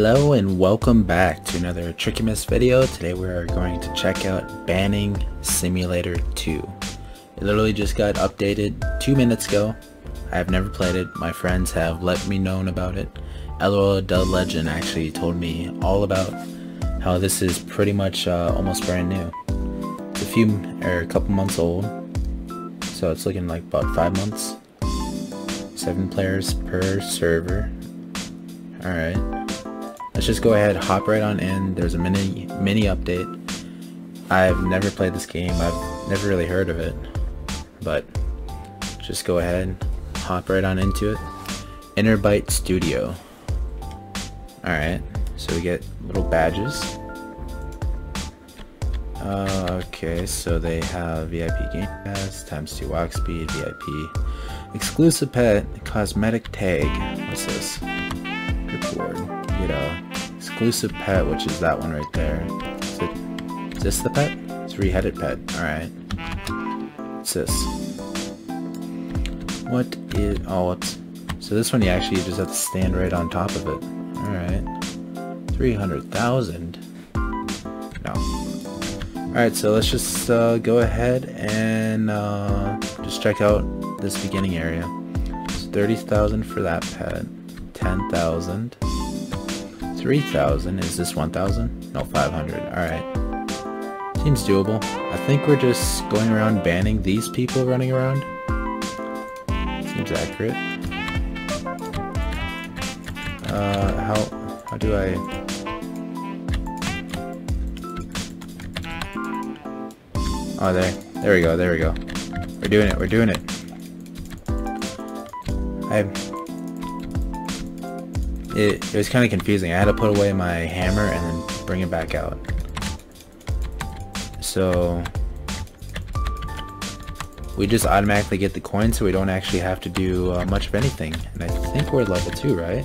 Hello and welcome back to another TrickyMist video. Today we are going to check out Banning Simulator 2. It literally just got updated two minutes ago. I have never played it. My friends have let me know about it. LOL Del Legend actually told me all about how this is pretty much uh, almost brand new. It's a few or a couple months old. So it's looking like about five months. Seven players per server. Alright. Let's just go ahead, hop right on in. There's a mini mini update. I've never played this game. I've never really heard of it. But just go ahead, hop right on into it. Innerbyte Studio. Alright, so we get little badges. Uh, okay, so they have VIP Game Pass, times 2 walk speed, VIP, exclusive pet, cosmetic tag. What's this? Reward. Get a exclusive pet, which is that one right there. Is, it, is this the pet? It's three-headed pet. Alright. What's this? What is... Oh, what's... So this one you actually just have to stand right on top of it. Alright. 300,000? No. Alright, so let's just uh, go ahead and uh, just check out this beginning area. It's 30,000 for that pet. 10,000. 3,000. Is this 1,000? No, 500. Alright. Seems doable. I think we're just going around banning these people running around. Seems accurate. Uh, how, how do I... Oh, there. There we go, there we go. We're doing it, we're doing it. I... It, it was kind of confusing. I had to put away my hammer and then bring it back out. So... We just automatically get the coin so we don't actually have to do uh, much of anything. And I think we're level 2, right?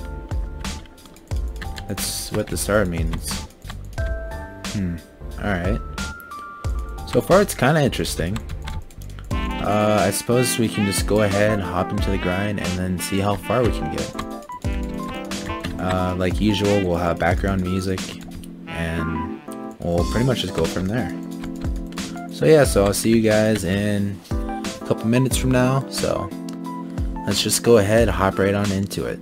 That's what the star means. Hmm. Alright. So far it's kind of interesting. Uh, I suppose we can just go ahead and hop into the grind and then see how far we can get. Uh, like usual, we'll have background music and we'll pretty much just go from there. So yeah, so I'll see you guys in a couple minutes from now. So let's just go ahead, hop right on into it.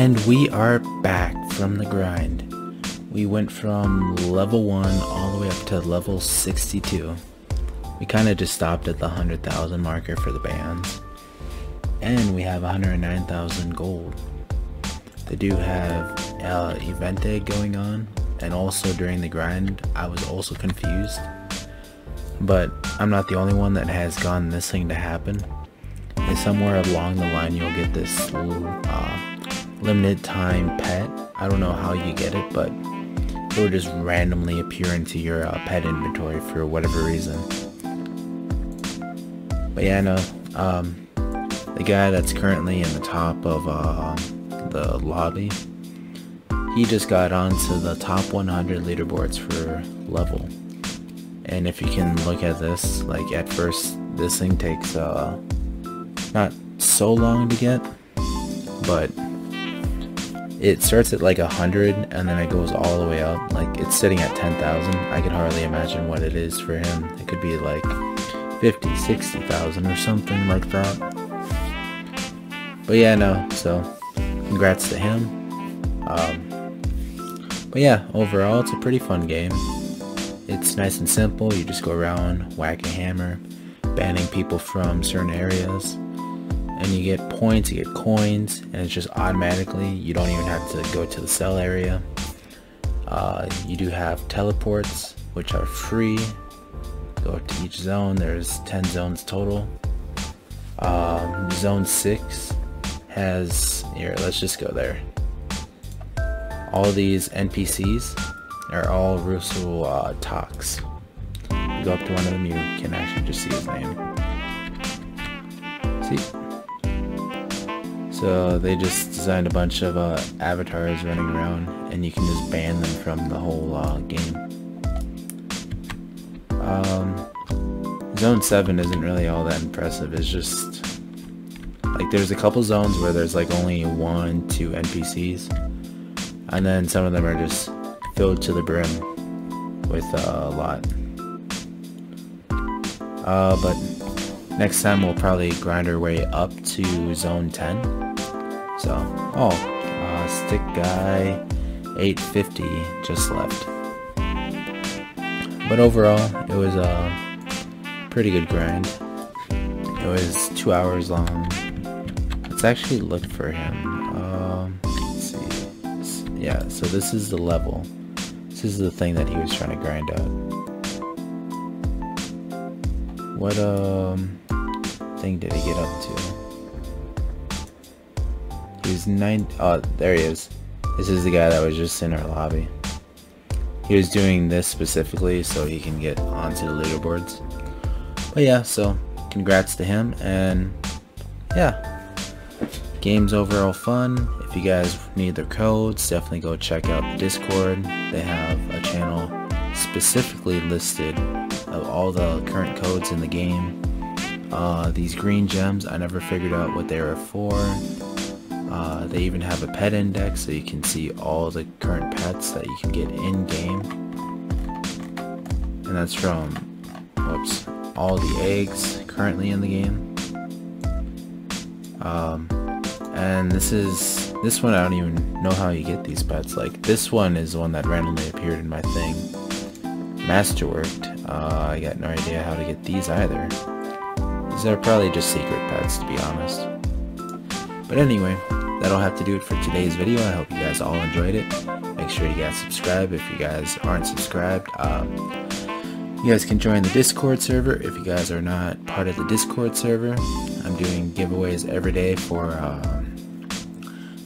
And we are back from the grind. We went from level 1 all the way up to level 62. We kind of just stopped at the 100,000 marker for the bands. And we have 109,000 gold. They do have uh, event day going on. And also during the grind, I was also confused. But I'm not the only one that has gotten this thing to happen. And somewhere along the line you'll get this uh, limited time pet. I don't know how you get it, but it will just randomly appear into your uh, pet inventory for whatever reason. But yeah, no, um, the guy that's currently in the top of uh, the lobby, he just got onto the top 100 leaderboards for level. And if you can look at this, like at first, this thing takes uh, not so long to get, but it starts at like a hundred and then it goes all the way up. Like it's sitting at 10,000 I can hardly imagine what it is for him. It could be like 50 60,000 or something like that. But yeah no so congrats to him. Um, but yeah overall it's a pretty fun game. It's nice and simple. You just go around whack a hammer banning people from certain areas and you get points, you get coins, and it's just automatically, you don't even have to go to the sell area. Uh, you do have teleports, which are free. Go to each zone, there's 10 zones total. Um, zone 6 has, here, let's just go there. All these NPCs are all Russell uh, Talks. You go up to one of them, you can actually just see his name. See? So they just designed a bunch of uh, avatars running around and you can just ban them from the whole uh, game. Um, zone 7 isn't really all that impressive, it's just like there's a couple zones where there's like only one, two NPCs and then some of them are just filled to the brim with uh, a lot. Uh, but next time we'll probably grind our way up to zone 10 so, oh, uh, stick guy 850 just left. But overall, it was a pretty good grind. It was two hours long. Let's actually look for him. Um, let's see. Yeah, so this is the level. This is the thing that he was trying to grind out. What um thing did he get up to? He's nine. Oh, there he is. This is the guy that was just in our lobby. He was doing this specifically so he can get onto the leaderboards. But yeah, so congrats to him and yeah. Game's overall fun. If you guys need their codes, definitely go check out the Discord. They have a channel specifically listed of all the current codes in the game. Uh, these green gems, I never figured out what they were for. Uh, they even have a pet index so you can see all the current pets that you can get in game. And that's from, whoops, all the eggs currently in the game. Um, and this is, this one I don't even know how you get these pets. Like this one is the one that randomly appeared in my thing. Masterworked, uh, I got no idea how to get these either. These are probably just secret pets to be honest. But anyway, that'll have to do it for today's video. I hope you guys all enjoyed it. Make sure you guys subscribe if you guys aren't subscribed. Um, you guys can join the Discord server if you guys are not part of the Discord server. I'm doing giveaways every day for um,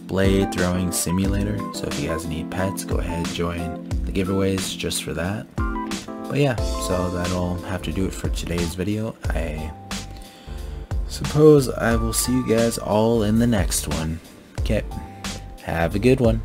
Blade Throwing Simulator. So if you guys need pets, go ahead join the giveaways just for that. But yeah, so that'll have to do it for today's video. I suppose I will see you guys all in the next one. Okay. Have a good one.